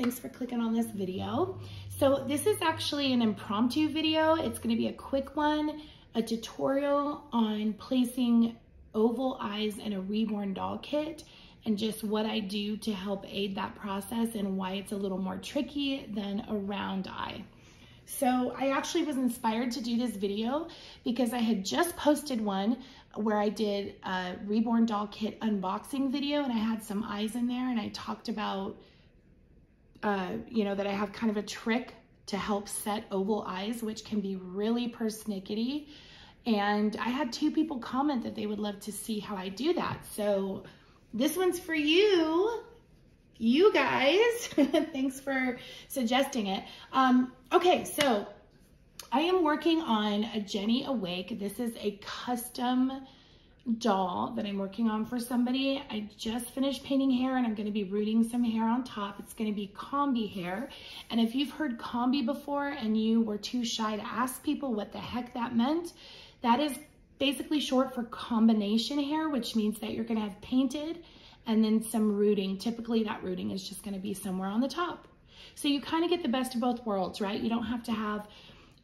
Thanks for clicking on this video. So this is actually an impromptu video. It's gonna be a quick one, a tutorial on placing oval eyes in a reborn doll kit and just what I do to help aid that process and why it's a little more tricky than a round eye. So I actually was inspired to do this video because I had just posted one where I did a reborn doll kit unboxing video and I had some eyes in there and I talked about, uh, you know, that I have kind of a trick to help set oval eyes, which can be really persnickety. And I had two people comment that they would love to see how I do that. So this one's for you, you guys. Thanks for suggesting it. Um, okay, so I am working on a Jenny Awake. This is a custom doll that I'm working on for somebody. I just finished painting hair and I'm gonna be rooting some hair on top. It's gonna be combi hair. And if you've heard combi before and you were too shy to ask people what the heck that meant, that is basically short for combination hair, which means that you're gonna have painted and then some rooting. Typically that rooting is just gonna be somewhere on the top. So you kind of get the best of both worlds, right? You don't have to have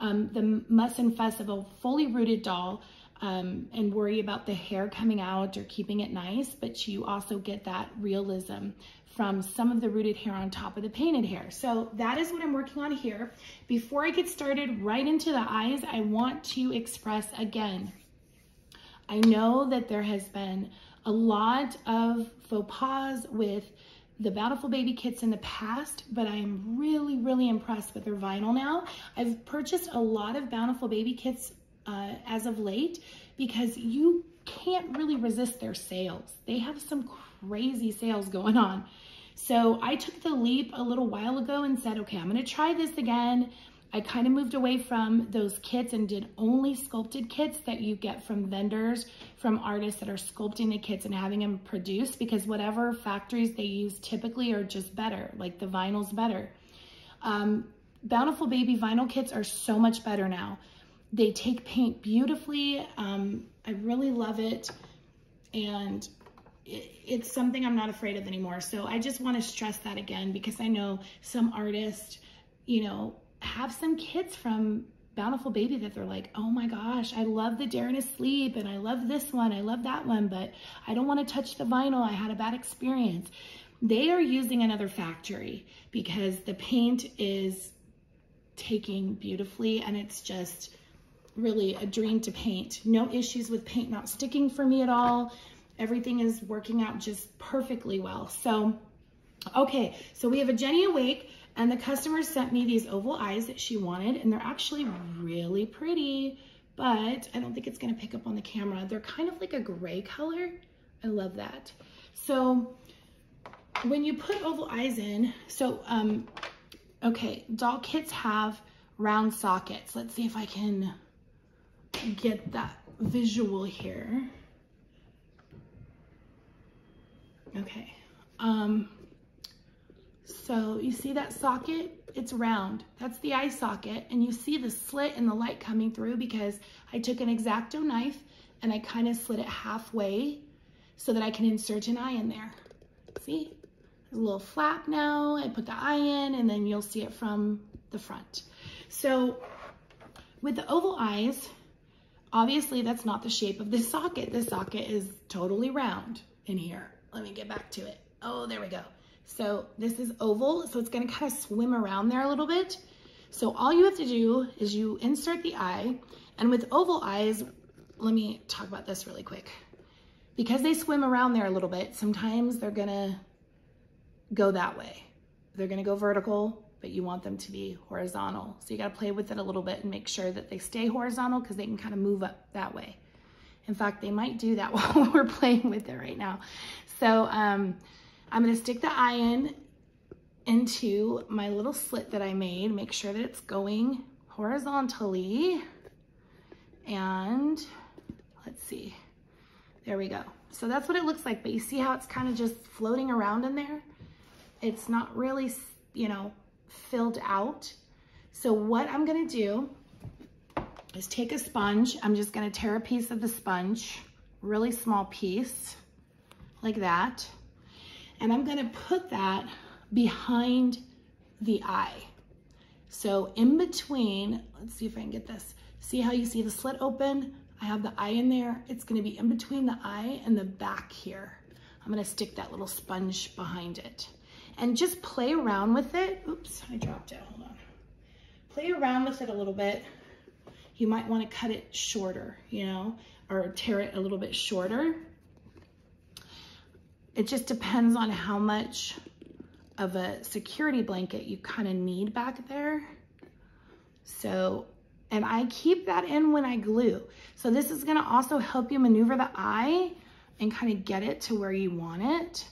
um, the muss and fuss of a fully rooted doll um, and worry about the hair coming out or keeping it nice, but you also get that realism from some of the rooted hair on top of the painted hair. So that is what I'm working on here. Before I get started right into the eyes, I want to express again, I know that there has been a lot of faux pas with the Bountiful Baby kits in the past, but I am really, really impressed with their vinyl now. I've purchased a lot of Bountiful Baby kits uh, as of late because you can't really resist their sales. They have some crazy sales going on. So I took the leap a little while ago and said, okay, I'm gonna try this again. I kind of moved away from those kits and did only sculpted kits that you get from vendors, from artists that are sculpting the kits and having them produced because whatever factories they use typically are just better, like the vinyl's better. Um, Bountiful Baby vinyl kits are so much better now. They take paint beautifully. Um, I really love it. And it, it's something I'm not afraid of anymore. So I just want to stress that again because I know some artists, you know, have some kids from Bountiful Baby that they're like, oh my gosh, I love the Darren Asleep and I love this one, I love that one, but I don't want to touch the vinyl. I had a bad experience. They are using another factory because the paint is taking beautifully and it's just really a dream to paint. No issues with paint not sticking for me at all. Everything is working out just perfectly well. So, okay, so we have a Jenny Awake. And the customer sent me these oval eyes that she wanted, and they're actually really pretty, but I don't think it's gonna pick up on the camera. They're kind of like a gray color. I love that. So when you put oval eyes in, so, um, okay, doll kits have round sockets. Let's see if I can get that visual here. Okay. Um, so you see that socket? It's round. That's the eye socket. And you see the slit and the light coming through because I took an X-Acto knife and I kind of slit it halfway so that I can insert an eye in there. See? There's a little flap now. I put the eye in and then you'll see it from the front. So with the oval eyes, obviously that's not the shape of the socket. The socket is totally round in here. Let me get back to it. Oh, there we go. So this is oval, so it's gonna kind of swim around there a little bit. So all you have to do is you insert the eye, and with oval eyes, let me talk about this really quick. Because they swim around there a little bit, sometimes they're gonna go that way. They're gonna go vertical, but you want them to be horizontal. So you gotta play with it a little bit and make sure that they stay horizontal because they can kind of move up that way. In fact, they might do that while we're playing with it right now. So um, I'm gonna stick the in into my little slit that I made, make sure that it's going horizontally. And let's see, there we go. So that's what it looks like, but you see how it's kind of just floating around in there? It's not really you know, filled out. So what I'm gonna do is take a sponge. I'm just gonna tear a piece of the sponge, really small piece, like that. And I'm gonna put that behind the eye. So in between, let's see if I can get this. See how you see the slit open? I have the eye in there. It's gonna be in between the eye and the back here. I'm gonna stick that little sponge behind it. And just play around with it. Oops, I dropped it, hold on. Play around with it a little bit. You might wanna cut it shorter, you know, or tear it a little bit shorter. It just depends on how much of a security blanket you kind of need back there. So, and I keep that in when I glue. So this is gonna also help you maneuver the eye and kind of get it to where you want it.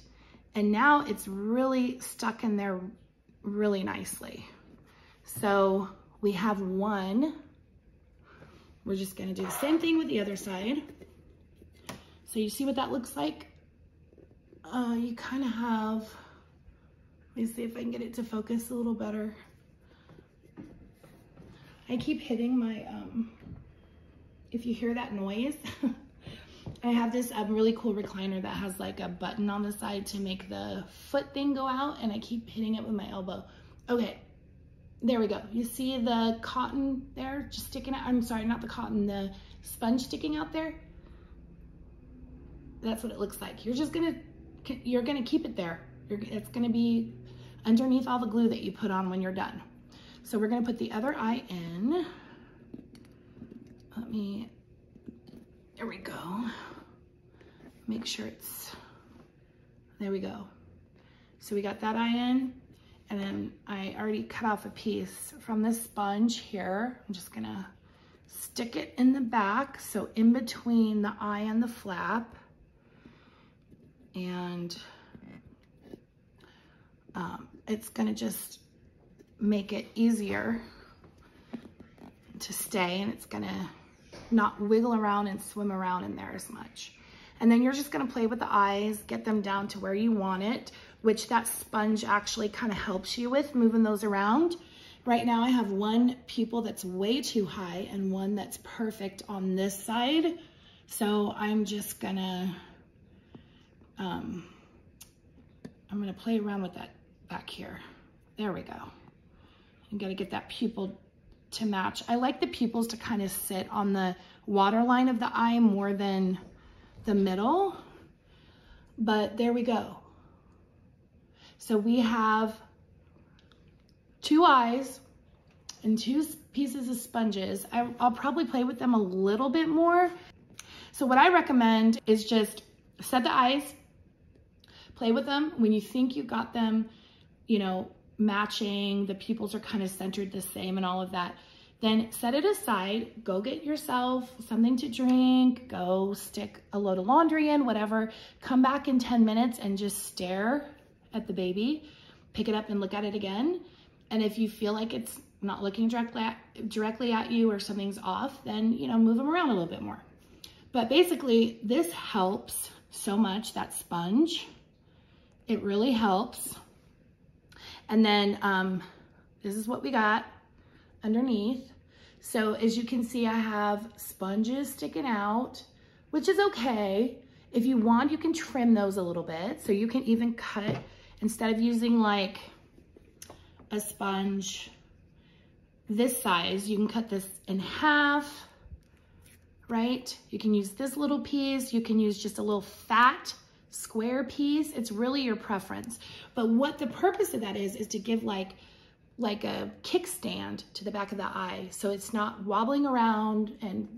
And now it's really stuck in there really nicely. So we have one. We're just gonna do the same thing with the other side. So you see what that looks like? Uh, you kind of have let me see if I can get it to focus a little better. I keep hitting my, um, if you hear that noise, I have this um, really cool recliner that has like a button on the side to make the foot thing go out and I keep hitting it with my elbow. Okay, there we go. You see the cotton there just sticking out? I'm sorry, not the cotton, the sponge sticking out there? That's what it looks like. You're just gonna, you're gonna keep it there. You're, it's gonna be underneath all the glue that you put on when you're done. So we're gonna put the other eye in. Let me, there we go. Make sure it's, there we go. So we got that eye in, and then I already cut off a piece from this sponge here. I'm just gonna stick it in the back, so in between the eye and the flap. And um, it's gonna just make it easier to stay and it's gonna not wiggle around and swim around in there as much. And then you're just gonna play with the eyes, get them down to where you want it, which that sponge actually kind of helps you with moving those around. Right now I have one pupil that's way too high and one that's perfect on this side. So I'm just gonna, um, I'm gonna play around with that back here. There we go. You gotta get that pupil to match. I like the pupils to kind of sit on the waterline of the eye more than the middle, but there we go. So we have two eyes and two pieces of sponges. I, will probably play with them a little bit more. So what I recommend is just set the eyes, play with them. When you think you got them you know, matching, the pupils are kind of centered the same and all of that, then set it aside, go get yourself something to drink, go stick a load of laundry in, whatever, come back in 10 minutes and just stare at the baby, pick it up and look at it again. And if you feel like it's not looking directly at, directly at you or something's off, then, you know, move them around a little bit more. But basically this helps so much, that sponge, it really helps. And then um, this is what we got underneath. So as you can see, I have sponges sticking out, which is okay. If you want, you can trim those a little bit. So you can even cut, instead of using like a sponge this size, you can cut this in half, right? You can use this little piece. You can use just a little fat square piece. It's really your preference. But what the purpose of that is, is to give like, like a kickstand to the back of the eye. So it's not wobbling around and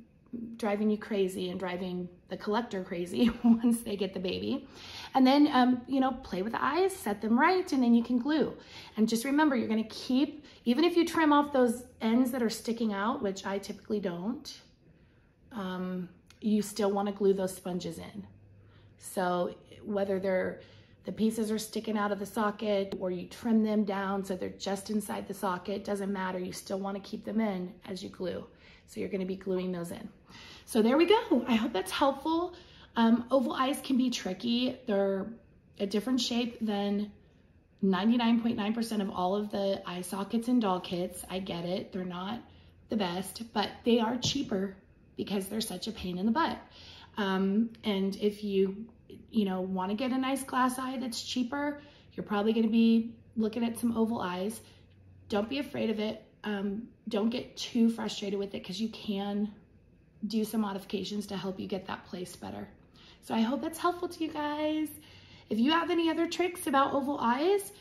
driving you crazy and driving the collector crazy once they get the baby. And then, um, you know, play with the eyes, set them right, and then you can glue. And just remember, you're gonna keep, even if you trim off those ends that are sticking out, which I typically don't, um, you still wanna glue those sponges in. So whether they're the pieces are sticking out of the socket or you trim them down so they're just inside the socket, doesn't matter. You still wanna keep them in as you glue. So you're gonna be gluing those in. So there we go. I hope that's helpful. Um, oval eyes can be tricky. They're a different shape than 99.9% of all of the eye sockets and doll kits. I get it. They're not the best, but they are cheaper because they're such a pain in the butt. Um, and if you, you know, want to get a nice glass eye that's cheaper, you're probably going to be looking at some oval eyes. Don't be afraid of it. Um, don't get too frustrated with it because you can do some modifications to help you get that placed better. So I hope that's helpful to you guys. If you have any other tricks about oval eyes,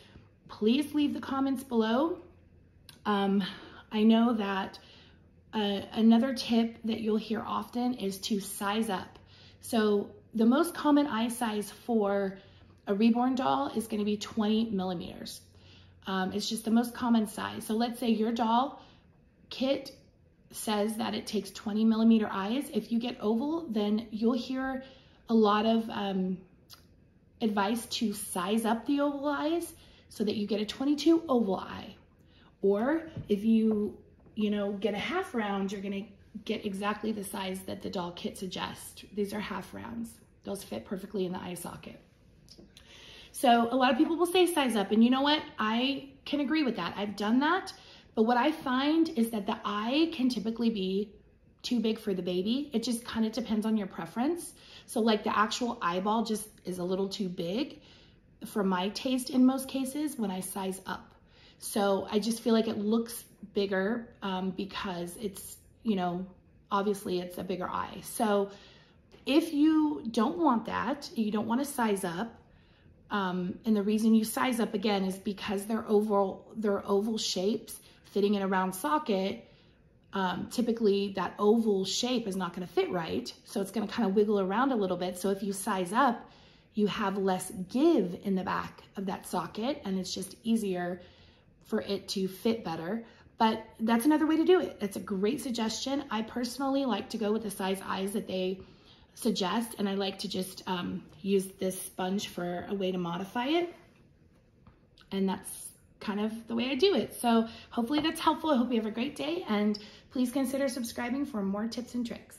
please leave the comments below. Um, I know that uh, another tip that you'll hear often is to size up. So the most common eye size for a reborn doll is gonna be 20 millimeters. Um, it's just the most common size. So let's say your doll kit says that it takes 20 millimeter eyes. If you get oval, then you'll hear a lot of um, advice to size up the oval eyes so that you get a 22 oval eye. Or if you, you know, get a half round, you're gonna get exactly the size that the doll kit suggests. These are half rounds. Those fit perfectly in the eye socket. So a lot of people will say size up and you know what? I can agree with that. I've done that. But what I find is that the eye can typically be too big for the baby. It just kind of depends on your preference. So like the actual eyeball just is a little too big for my taste in most cases when I size up. So I just feel like it looks bigger um, because it's, you know, obviously it's a bigger eye. So if you don't want that, you don't want to size up, um, and the reason you size up again is because they're oval, they're oval shapes fitting in a round socket. Um, typically that oval shape is not going to fit right. So it's going to kind of wiggle around a little bit. So if you size up, you have less give in the back of that socket and it's just easier for it to fit better. But that's another way to do it. It's a great suggestion. I personally like to go with the size eyes that they suggest, and I like to just um, use this sponge for a way to modify it. And that's kind of the way I do it. So hopefully that's helpful. I hope you have a great day, and please consider subscribing for more tips and tricks.